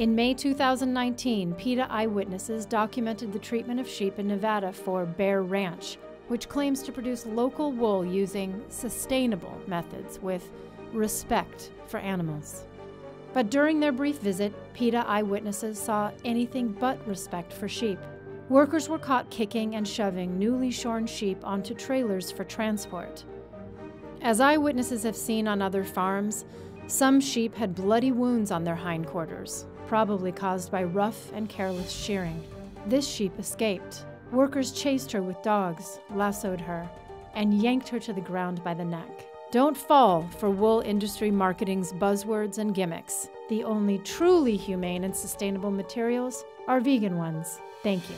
In May 2019, PETA eyewitnesses documented the treatment of sheep in Nevada for Bare Ranch, which claims to produce local wool using sustainable methods with respect for animals. But during their brief visit, PETA eyewitnesses saw anything but respect for sheep. Workers were caught kicking and shoving newly shorn sheep onto trailers for transport. As eyewitnesses have seen on other farms, some sheep had bloody wounds on their hindquarters, probably caused by rough and careless shearing. This sheep escaped. Workers chased her with dogs, lassoed her, and yanked her to the ground by the neck. Don't fall for wool industry marketing's buzzwords and gimmicks. The only truly humane and sustainable materials are vegan ones. Thank you.